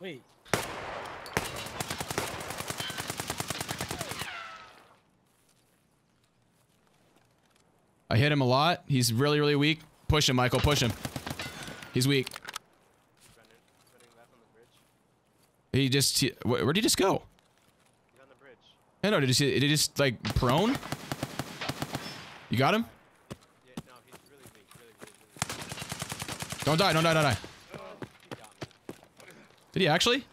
Wait. I hit him a lot. He's really, really weak. Push him, Michael. Push him. He's weak. Running, running left on the bridge. He just. He, wh- where'd he just go? He's on the bridge. I know. Did you see? Did he just like prone? You got him? Yeah, no, he's really weak. Really, really, really weak. Don't die. Don't die. Don't die. Oh, he got me. Did he actually?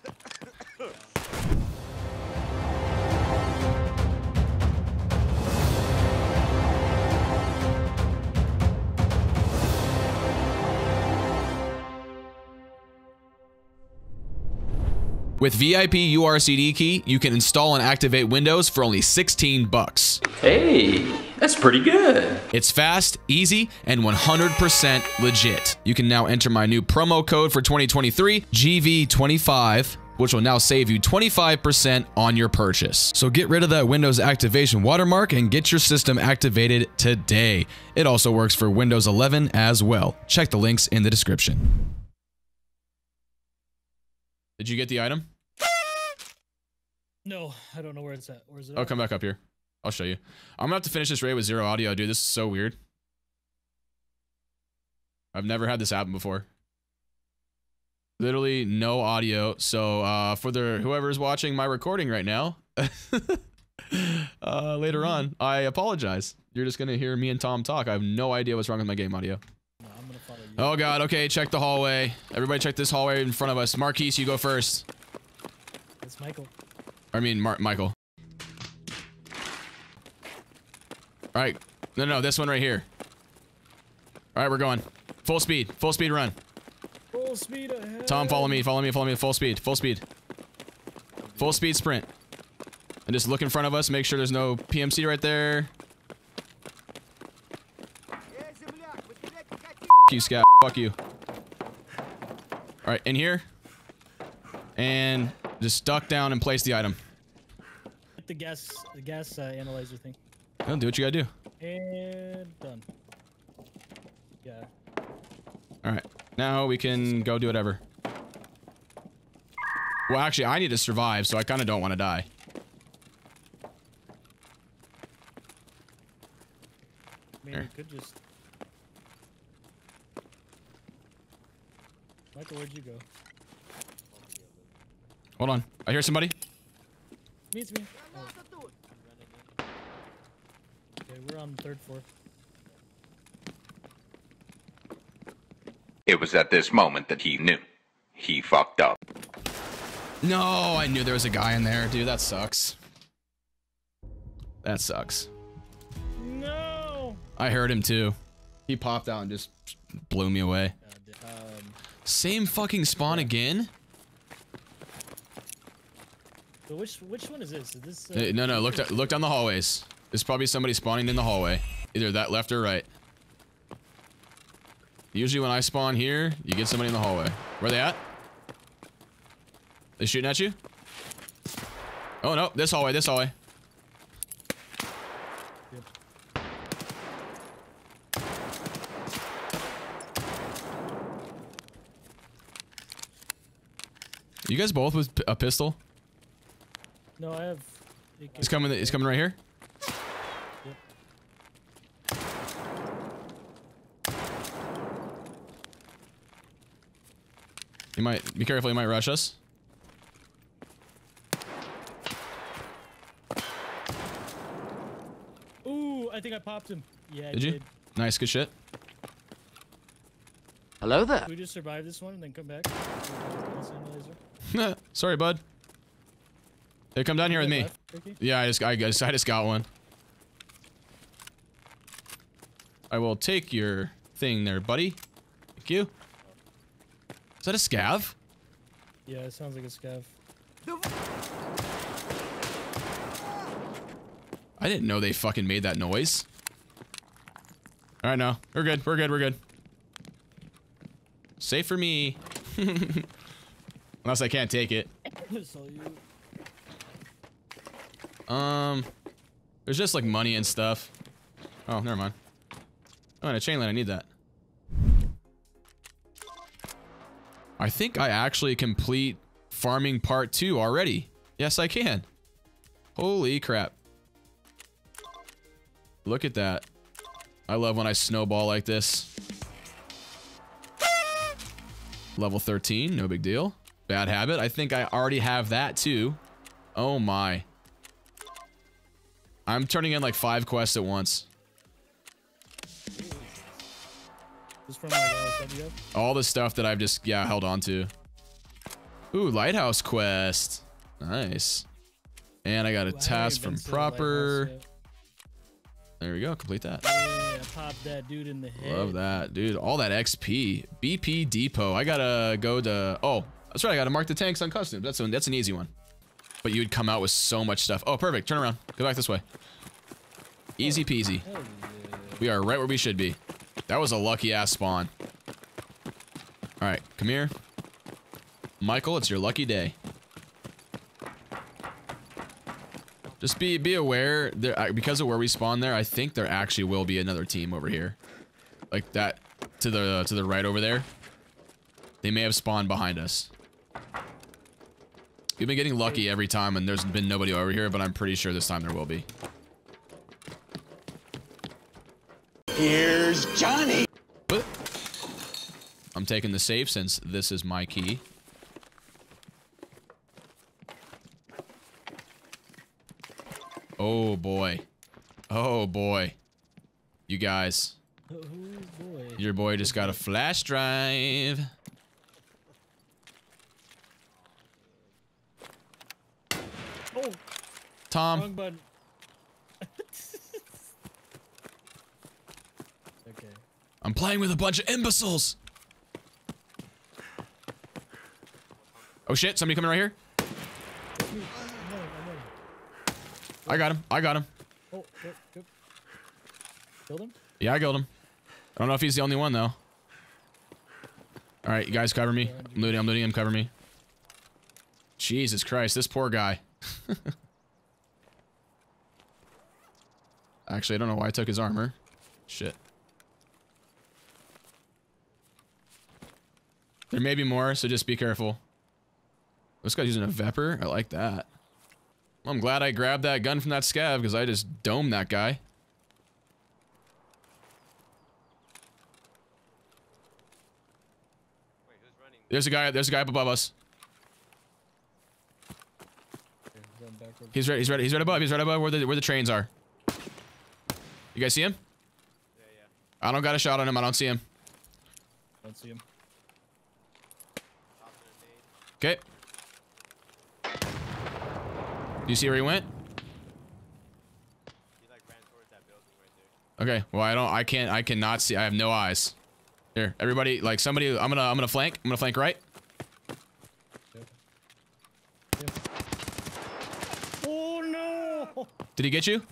With VIP URCD key, you can install and activate Windows for only 16 bucks. Hey, that's pretty good. It's fast, easy, and 100% legit. You can now enter my new promo code for 2023, GV25, which will now save you 25% on your purchase. So get rid of that Windows activation watermark and get your system activated today. It also works for Windows 11 as well. Check the links in the description. Did you get the item? No, I don't know where it's at. Where's it? Oh, come back up here. I'll show you. I'm gonna have to finish this raid with zero audio, dude. This is so weird. I've never had this happen before. Literally no audio. So uh, for the whoever's watching my recording right now, uh, later on, I apologize. You're just gonna hear me and Tom talk. I have no idea what's wrong with my game audio. No, I'm gonna follow you. Oh god. Okay, check the hallway. Everybody, check this hallway in front of us. Marquise, you go first. It's Michael. I mean, Mar Michael. All right. No, no, this one right here. All right, we're going. Full speed. Full speed run. Full speed ahead. Tom, follow me. Follow me. Follow me. Full speed. Full speed. Full speed sprint. And just look in front of us. Make sure there's no PMC right there. Fuck you, scout. Fuck you. All right, in here. And just duck down and place the item. The gas, the gas uh, analyzer thing. Oh, do what you gotta do. And done. Yeah. All right. Now we can go do whatever. Well, actually, I need to survive, so I kind of don't want to die. I mean, you could just. Michael, where'd you go? Hold on. I hear somebody. Meets me. Oh. Okay, we're on the third floor. It was at this moment that he knew. He fucked up. No, I knew there was a guy in there. Dude, that sucks. That sucks. No. I heard him too. He popped out and just blew me away. Um, Same fucking spawn again? so which which one is this? Is this? Uh, no, no, look, look down the hallways. There's probably somebody spawning in the hallway. Either that left or right. Usually when I spawn here, you get somebody in the hallway. Where they at? They shooting at you? Oh no, this hallway, this hallway. You guys both with a pistol? No, I have. He's coming. He's coming right here. He might be careful. He might rush us. Ooh, I think I popped him. Yeah, I Did you? did. Nice, good shit. Hello there. Can we just survive this one and then come back? Sorry, bud. Hey, come down here with me. Left, Yeah, I just, I just, I just got one. I will take your thing there, buddy. Thank you. Is that a scav? Yeah, it sounds like a scav. I didn't know they fucking made that noise. All right, no, we're good. We're good. We're good. Safe for me. Unless I can't take it. Um, there's just like money and stuff. Oh, never mind. Oh, and a chain line. I need that. I think I actually complete farming part two already. Yes, I can. Holy crap. Look at that. I love when I snowball like this. Level 13, no big deal. Bad habit. I think I already have that too. Oh my. I'm turning in like five quests at once. This from like All the stuff that I've just, yeah, held on to. Ooh, lighthouse quest. Nice. And I got a Ooh, task from Prapor. There we go, complete that. Yeah, pop that dude in the head. Love that, dude. All that XP. BP Depot. I gotta go to. Oh, that's right. I gotta mark the tanks on custom. That's an, that's an easy one. But you would come out with so much stuff. Oh, perfect. Turn around. Go back this way. Easy peasy. We are right where we should be. That was a lucky ass spawn. All right, come here. Michael, it's your lucky day. Just be be aware there uh, because of where we spawn there. I think there actually will be another team over here, like that to the to the right over there. They may have spawned behind us. We've been getting lucky every time, and there's been nobody over here, but I'm pretty sure this time there will be. Here's Johnny. I'm taking the safe since this is my key. Oh boy. Oh boy. You guys. Oh boy. Your boy just got a flash drive. Oh, Tom, wrong button. okay. I'm playing with a bunch of imbeciles. Oh shit, somebody coming right here? I got him. I got him. Oh. Killed him? Yeah, I killed him. I don't know if he's the only one though. All right, you guys cover me. I'm looting. I'm looting him. Cover me. Jesus Christ, this poor guy. Actually, I don't know why I took his armor. Shit. There may be more, so just be careful. This guy's using a Vepr. I like that. Well, I'm glad I grabbed that gun from that scav because I just domed that guy. Wait, who's running? There's a guy. There's a guy up above us. Okay, going backwards. He's right. He's right. He's right above. He's right above where the where the trains are. You guys see him? Yeah, yeah. I don't got a shot on him. I don't see him. I Don't see him. Top of the nade. Okay. Do you see where he went? He like ran towards that building right there. Okay. Well, I don't. I can't. I cannot see. I have no eyes. Here, everybody. Like somebody. I'm gonna. I'm gonna flank. I'm gonna flank right. Yep. Yep. Oh no! Did he get you?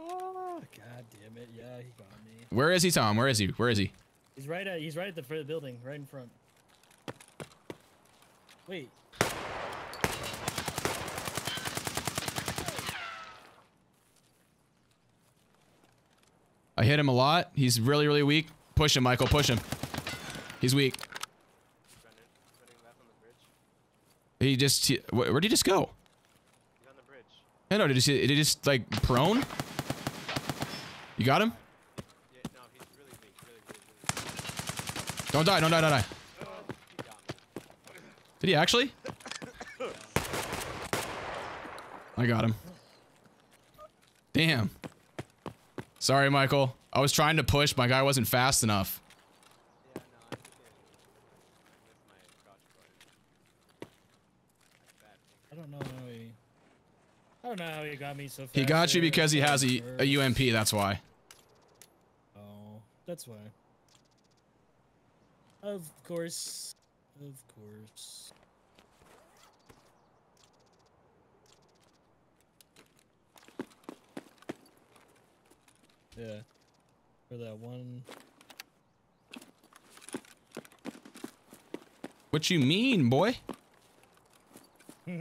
Oh, God damn it! Yeah, he got me. Where is he, Tom? Where is he? Where is he? He's right at. He's right at the the building, right in front. Wait. I hit him a lot. He's really, really weak. Push him, Michael. Push him. He's weak. He's running, he's running left on the bridge. He just... He, where'd he just go? He's on the bridge. I know. Did you see? Did he just like prone? You got him? Yeah, no, he's really weak, really, really, really weak. Don't die. Don't die. Don't die. He got me. Did he actually? I got him. Damn. Sorry, Michael. I was trying to push. My guy wasn't fast enough. I think it, I missed my crouch button. That's bad. I don't know how he. I don't know how he got me so fast. He got you because he has a, a UMP. That's why. Oh, that's why. Of course. Of course. Yeah. For that one. What you mean, boy? I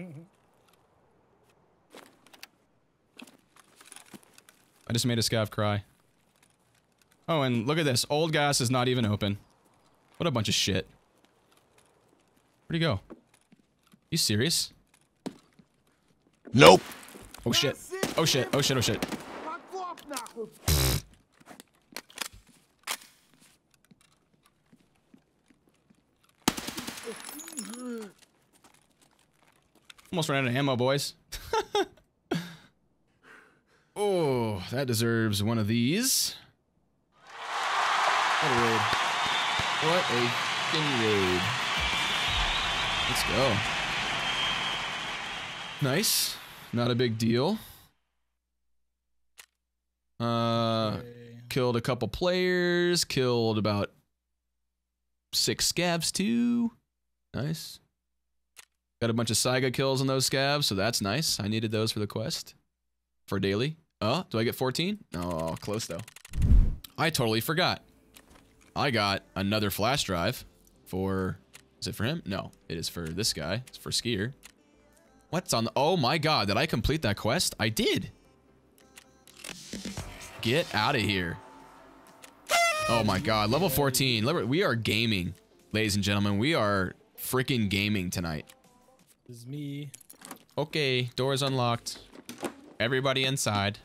just made a scav cry. Oh, and look at this. Old gas is not even open. What a bunch of shit. Where'd he go? You serious? Nope. Oh shit. Oh shit. Oh shit. Oh shit. Almost ran out of ammo, boys. oh, that deserves one of these. What a raid. What a raid. Let's go. Nice. Not a big deal. Uh, killed a couple players. Killed about six scavs too. Nice. Got a bunch of Saiga kills on those scavs, so that's nice. I needed those for the quest. For daily. Oh, do I get 14? Oh, close though. I totally forgot. I got another flash drive for. Is it for him? No, it is for this guy. It's for Skier. What's on the. Oh my god, did I complete that quest? I did. Get out of here. Oh my god, level 14. We are gaming, ladies and gentlemen. We are freaking gaming tonight. This is me. Okay, doors unlocked. Everybody inside.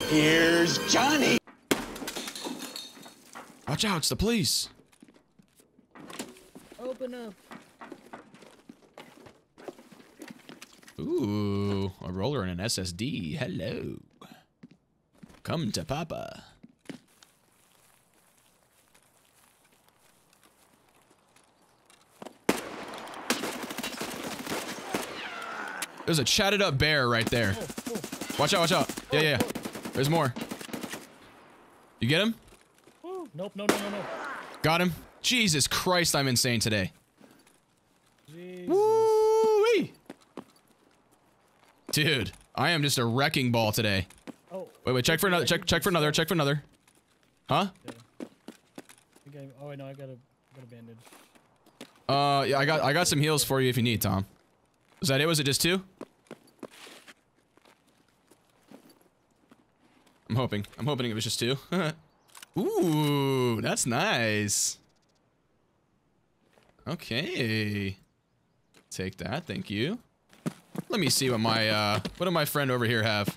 Here's Johnny. Watch out, it's the police. Up. Ooh, a roller and an SSD. Hello. Come to Papa. There's a chatted up bear right there. Watch out, watch out. Yeah, yeah, yeah. There's more. You get him? Nope, no, no, no, no. Got him. Jesus Christ, I'm insane today. Woo-wee. Dude, I am just a wrecking ball today. Oh. Wait, wait, check for another, check, check for another, check for another. Huh? Okay. Oh, wait, no, I got a, got a bandage. Uh, yeah, I got, I got some heals for you if you need, Tom. Was that it? Was it just two? I'm hoping. I'm hoping it was just two. Ooh, that's nice. Okay. Take that, thank you. Let me see what my, uh, what do my friend over here have?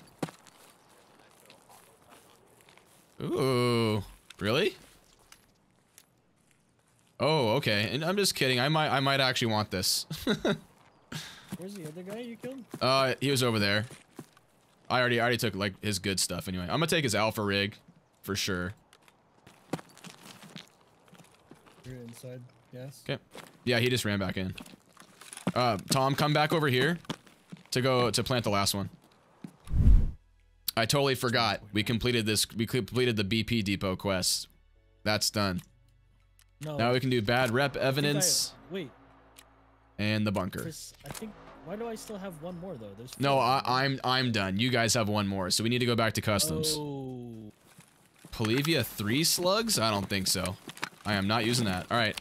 Ooh, really? Oh, okay. And I'm just kidding. I might, I might actually want this. Where's the other guy you killed? Uh, he was over there. I already, I already took like his good stuff anyway. I'm gonna take his alpha rig, for sure. You're inside. Yes. Okay. Yeah, he just ran back in. Uh, Tom, come back over here to go to plant the last one. I totally forgot. We completed this. We completed the BP depot quest. That's done. No. Now we can do bad rep I I- evidence wait, and the bunker. Chris. I think. Why do I still have one more though? There's. No. I, I'm I'm done. You guys have one more, so we need to go back to customs. Oh. Polivia three slugs? I don't think so. I am not using that. All right.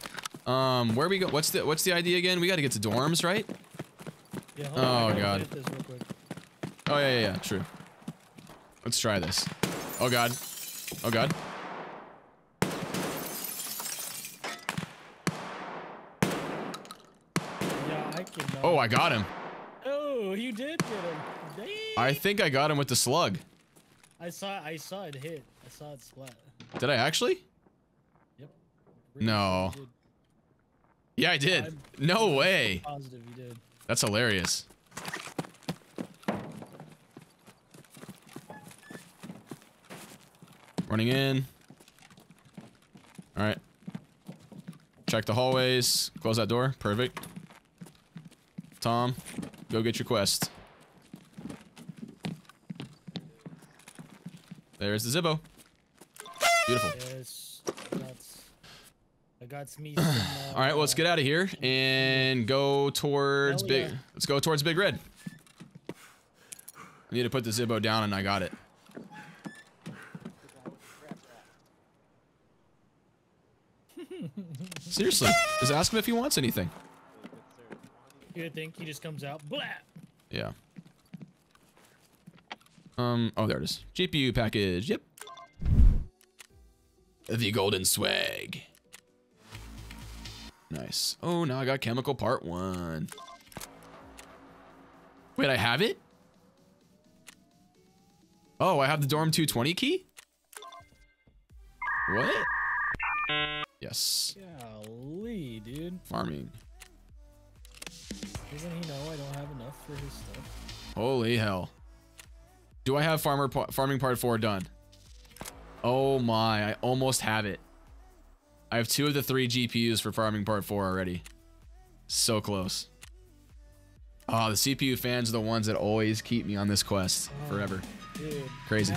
Um, where we go? What's the what's the idea again? We got to get to dorms, right? Yeah, hold on, Oh, gotta God. This real quick. Oh yeah, yeah, yeah. True. Let's try this. Oh god. Oh god. Yeah, I can. Oh, I got him. Oh, you did get him. Dang. I think I got him with the slug. I saw. I saw it hit. I saw it splat. Did I actually? Yep. Pretty No. you Yeah, I did. I'm- No way. Positive you did. That's hilarious. Running in. All right. Check the hallways. Close that door. Perfect. Tom, go get your quest. There's the Zippo. Beautiful. Yes. That's. I got me. Some, uh, All right, well, let's get out of here and go towards big. yeah. Let's go towards Big Red. I need to put the Zippo down, and I got it. Seriously, just ask him if he wants anything. You think he just comes out. Blah. Yeah. Um. Oh, there it is. GPU package. Yep. The golden swag. Nice. Oh, now I got chemical part one. Wait, I have it? Oh, I have the dorm 220 key? What? Yes. Golly, dude. Farming. Doesn't he know I don't have enough for his stuff? Holy hell. Do I have farmer farming part 4 done? Oh my, I almost have it. I have two of the three GPUs for farming part 4 already. So close. Oh, the CPU fans are the ones that always keep me on this quest forever. Dude. Crazy.